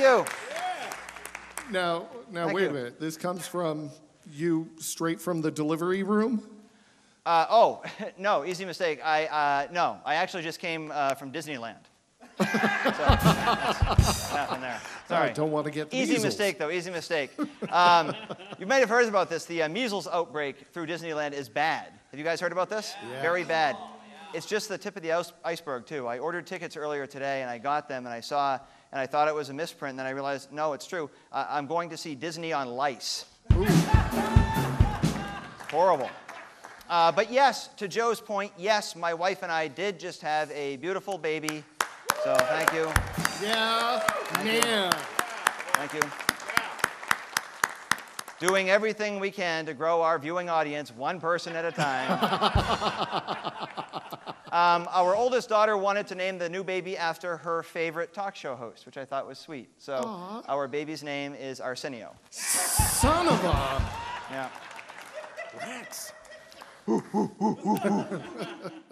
you. Now, now Thank wait you. a minute. This comes from you straight from the delivery room? Uh, oh, no, easy mistake. I, uh, no, I actually just came uh, from Disneyland. so, nothing there. Sorry. I don't want to get Easy measles. mistake, though. Easy mistake. Um, you might have heard about this. The uh, measles outbreak through Disneyland is bad. Have you guys heard about this? Yeah. Very bad. It's just the tip of the iceberg, too. I ordered tickets earlier today, and I got them, and I saw, and I thought it was a misprint, and then I realized, no, it's true. Uh, I'm going to see Disney on lice. Horrible. Uh, but yes, to Joe's point, yes, my wife and I did just have a beautiful baby. So thank you. Yeah, man. Thank you. Doing everything we can to grow our viewing audience one person at a time. um, our oldest daughter wanted to name the new baby after her favorite talk show host, which I thought was sweet. So Aw. our baby's name is Arsenio. Son of a. Yeah. Rex.